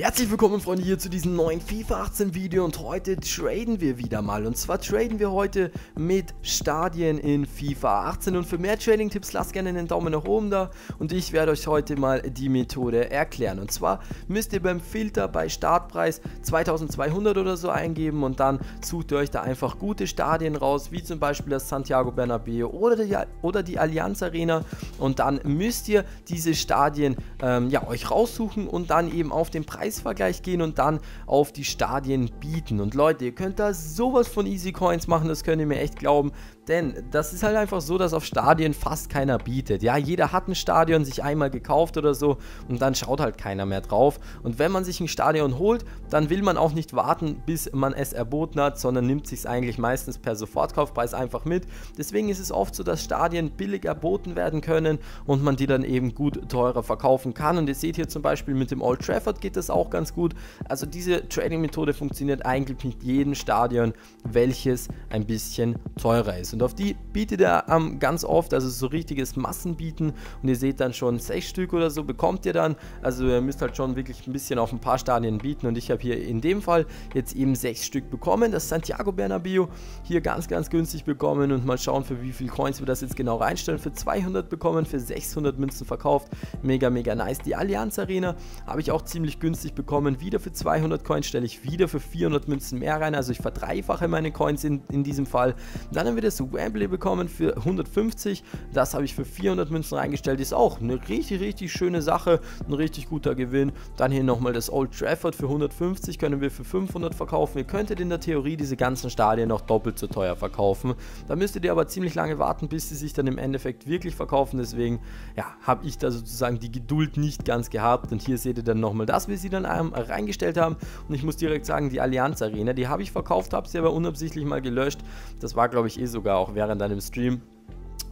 Herzlich willkommen Freunde hier zu diesem neuen FIFA 18 Video und heute traden wir wieder mal. Und zwar traden wir heute mit Stadien in FIFA 18 und für mehr Trading Tipps lasst gerne einen Daumen nach oben da. Und ich werde euch heute mal die Methode erklären. Und zwar müsst ihr beim Filter bei Startpreis 2200 oder so eingeben und dann sucht ihr euch da einfach gute Stadien raus wie zum Beispiel das Santiago Bernabeu oder die, oder die Allianz Arena. Und dann müsst ihr diese Stadien ähm, ja, euch raussuchen und dann eben auf den Preis Preisvergleich gehen und dann auf die Stadien bieten. Und Leute, ihr könnt da sowas von Easy Coins machen, das könnt ihr mir echt glauben. Denn das ist halt einfach so, dass auf Stadien fast keiner bietet. Ja, jeder hat ein Stadion sich einmal gekauft oder so und dann schaut halt keiner mehr drauf. Und wenn man sich ein Stadion holt, dann will man auch nicht warten, bis man es erboten hat, sondern nimmt sich es eigentlich meistens per Sofortkaufpreis einfach mit. Deswegen ist es oft so, dass Stadien billig erboten werden können und man die dann eben gut teurer verkaufen kann. Und ihr seht hier zum Beispiel mit dem Old Trafford geht das auch ganz gut. Also diese Trading-Methode funktioniert eigentlich mit jedem Stadion, welches ein bisschen teurer ist. Und auf die bietet er ähm, ganz oft, also so richtiges Massenbieten. Und ihr seht dann schon sechs Stück oder so bekommt ihr dann. Also ihr müsst halt schon wirklich ein bisschen auf ein paar Stadien bieten. Und ich habe hier in dem Fall jetzt eben sechs Stück bekommen. Das Santiago Bernabeu hier ganz, ganz günstig bekommen. Und mal schauen, für wie viel Coins wir das jetzt genau reinstellen. Für 200 bekommen, für 600 Münzen verkauft. Mega, mega nice. Die Allianz Arena habe ich auch ziemlich günstig bekommen. Wieder für 200 Coins stelle ich wieder für 400 Münzen mehr rein. Also ich verdreifache meine Coins in, in diesem Fall. Dann haben wir das Wembley bekommen für 150. Das habe ich für 400 Münzen reingestellt. Ist auch eine richtig, richtig schöne Sache. Ein richtig guter Gewinn. Dann hier nochmal das Old Trafford für 150. Können wir für 500 verkaufen. Ihr könntet in der Theorie diese ganzen Stadien noch doppelt so teuer verkaufen. Da müsstet ihr aber ziemlich lange warten, bis sie sich dann im Endeffekt wirklich verkaufen. Deswegen, ja, habe ich da sozusagen die Geduld nicht ganz gehabt. Und hier seht ihr dann nochmal das, wie sie dann ähm, reingestellt haben. Und ich muss direkt sagen, die Allianz Arena, die habe ich verkauft, habe sie aber unabsichtlich mal gelöscht. Das war, glaube ich, eh sogar auch während einem Stream.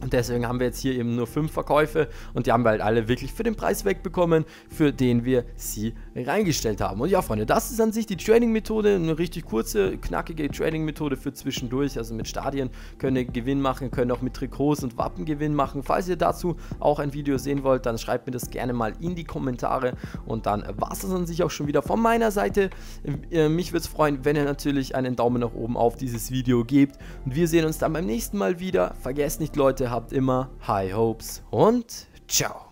Und deswegen haben wir jetzt hier eben nur fünf Verkäufe und die haben wir halt alle wirklich für den Preis wegbekommen, für den wir sie reingestellt haben. Und ja, Freunde, das ist an sich die Trading-Methode, eine richtig kurze, knackige Trading-Methode für zwischendurch. Also mit Stadien könnt ihr Gewinn machen, könnt auch mit Trikots und Wappen Gewinn machen. Falls ihr dazu auch ein Video sehen wollt, dann schreibt mir das gerne mal in die Kommentare. Und dann war es das an sich auch schon wieder von meiner Seite. Äh, mich würde es freuen, wenn ihr natürlich einen Daumen nach oben auf dieses Video gebt. Und wir sehen uns dann beim nächsten Mal wieder. Vergesst nicht, Leute, habt immer High Hopes und ciao.